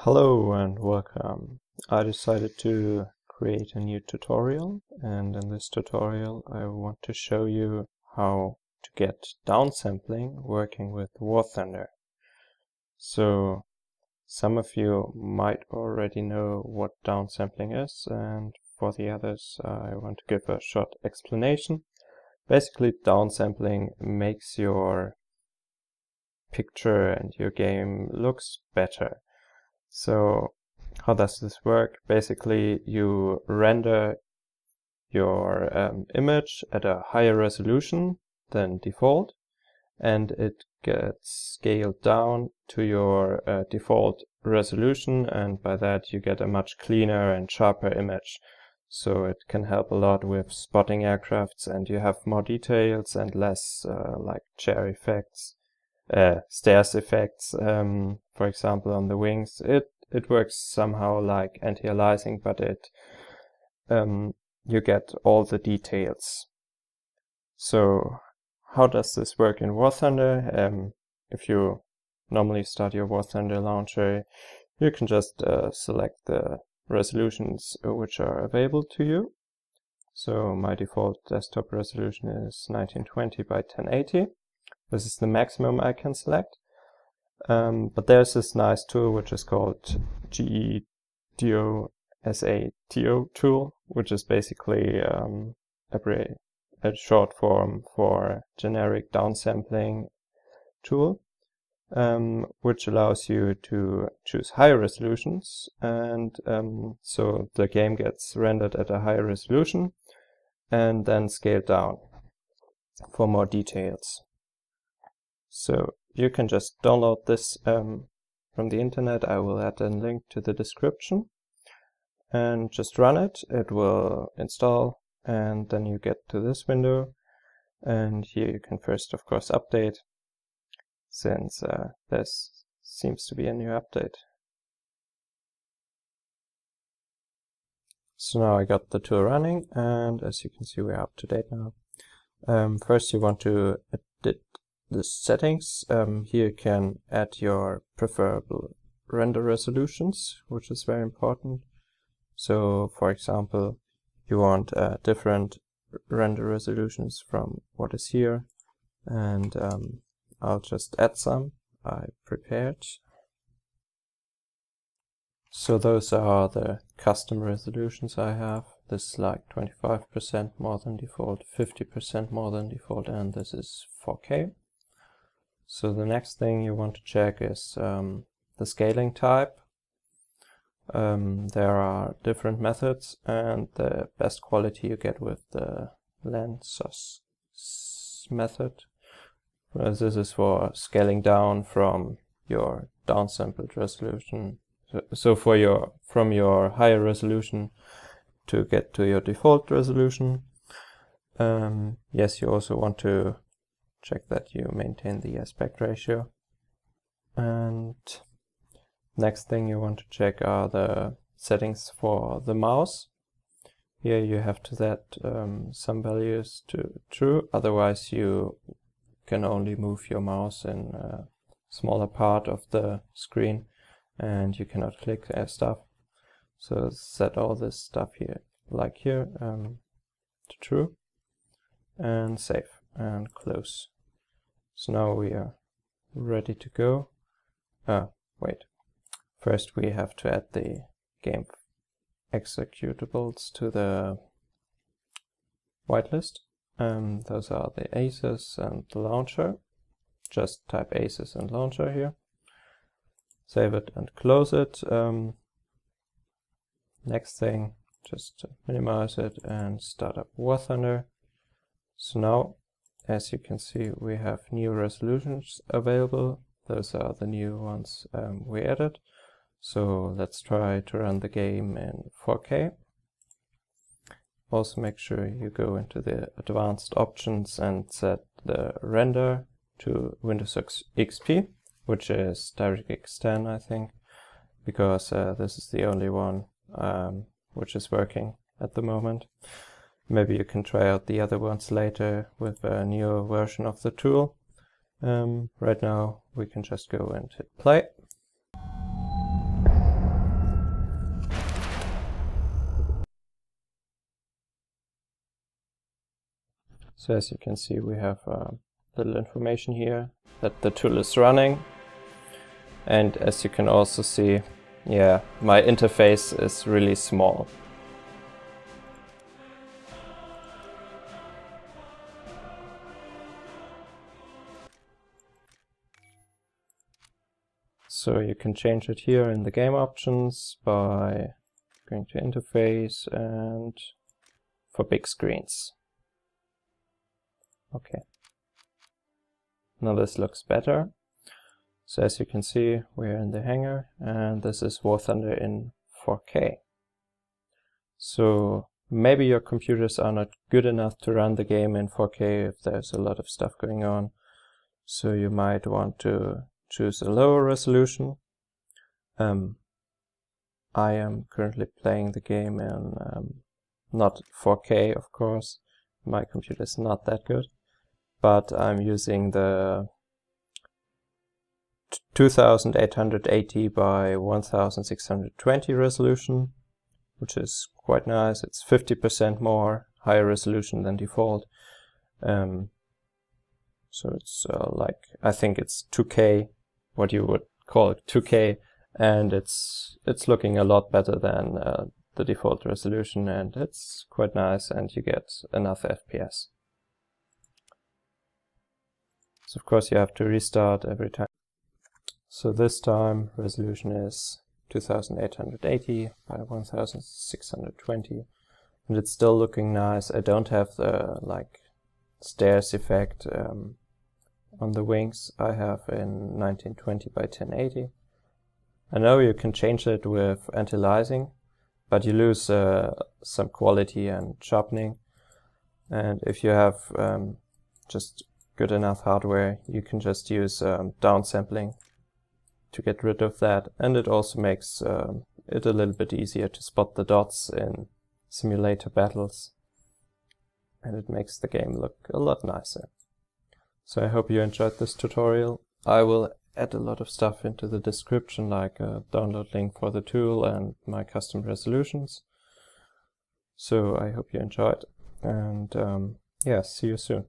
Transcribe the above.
Hello and welcome. I decided to create a new tutorial and in this tutorial I want to show you how to get downsampling working with War Thunder. So some of you might already know what downsampling is and for the others I want to give a short explanation. Basically downsampling makes your picture and your game looks better so how does this work? Basically, you render your um, image at a higher resolution than default, and it gets scaled down to your uh, default resolution, and by that you get a much cleaner and sharper image. So it can help a lot with spotting aircrafts, and you have more details and less uh, like chair effects uh, stairs effects, um, for example, on the wings. It it works somehow like anti-aliasing, but it um, you get all the details. So how does this work in War Thunder? Um, if you normally start your War Thunder launcher, you can just uh, select the resolutions which are available to you. So my default desktop resolution is 1920 by 1080. This is the maximum I can select. Um, but there's this nice tool which is called GEDO SATO tool, which is basically um, a, a short form for generic downsampling tool, um, which allows you to choose higher resolutions. And um, so the game gets rendered at a higher resolution and then scaled down for more details. So you can just download this um, from the internet. I will add a link to the description and just run it. It will install and then you get to this window and here you can first of course update since uh, this seems to be a new update. So now I got the tool running and as you can see we're up to date now. Um, first you want to edit the settings. Um, here you can add your preferable render resolutions, which is very important. So, for example, you want uh, different render resolutions from what is here, and um, I'll just add some I prepared. So those are the custom resolutions I have. This is like 25% more than default, 50% more than default, and this is 4K. So the next thing you want to check is um, the scaling type. Um, there are different methods and the best quality you get with the Lanczos method. Whereas this is for scaling down from your downsampled resolution. So, so for your from your higher resolution to get to your default resolution. Um, yes, you also want to check that you maintain the aspect ratio. And next thing you want to check are the settings for the mouse. Here you have to set um, some values to true, otherwise you can only move your mouse in a smaller part of the screen and you cannot click stuff. So set all this stuff here, like here, um, to true and save and close. So now we are ready to go. Ah, wait. First we have to add the game executables to the whitelist. Um, those are the aces and the launcher. Just type aces and launcher here. Save it and close it. Um, next thing, just minimize it and start up War Thunder. So now as you can see, we have new resolutions available. Those are the new ones um, we added. So let's try to run the game in 4K. Also make sure you go into the advanced options and set the render to Windows XP, which is DirectX 10 I think, because uh, this is the only one um, which is working at the moment maybe you can try out the other ones later with a newer version of the tool. Um, right now we can just go and hit play. So as you can see we have a little information here that the tool is running and as you can also see yeah my interface is really small So you can change it here in the game options by going to interface and for big screens. Okay. Now this looks better. So as you can see, we're in the hangar and this is War Thunder in 4K. So maybe your computers are not good enough to run the game in 4K if there's a lot of stuff going on. So you might want to choose a lower resolution. Um, I am currently playing the game in um, not 4K, of course. My computer is not that good, but I'm using the 2880 by 1620 resolution, which is quite nice. It's 50% more higher resolution than default. Um, so it's uh, like, I think it's 2K, what you would call it 2K, and it's it's looking a lot better than uh, the default resolution and it's quite nice and you get enough FPS. So of course you have to restart every time. So this time resolution is 2880 by 1620 and it's still looking nice. I don't have the like stairs effect um, on the wings I have in 1920 by 1080. I know you can change it with anti-aliasing, but you lose uh, some quality and sharpening. And if you have um, just good enough hardware, you can just use um, downsampling to get rid of that. And it also makes um, it a little bit easier to spot the dots in simulator battles. And it makes the game look a lot nicer. So I hope you enjoyed this tutorial. I will add a lot of stuff into the description like a download link for the tool and my custom resolutions. So I hope you enjoyed and um, yeah, see you soon.